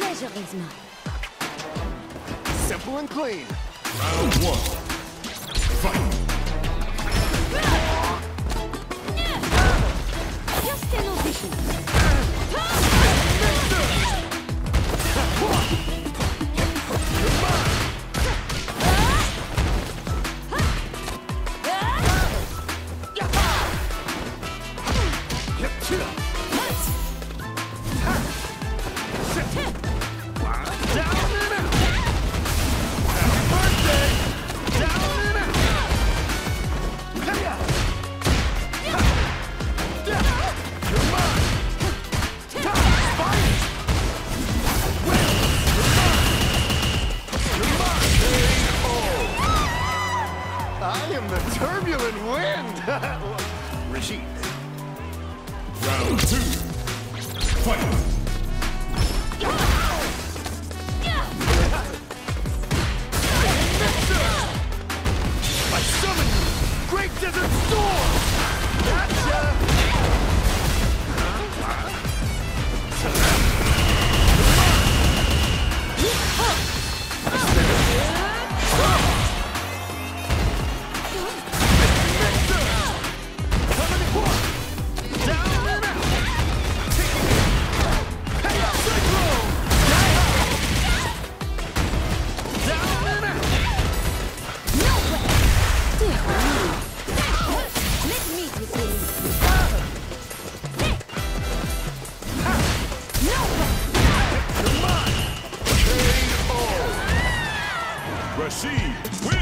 Pleasure is mine. Simple and clean. Round one. Fight. Just an audition. I am the turbulent wind. Rashid. Round two. Fight. I summon you, Great Desert Storm! Rashid.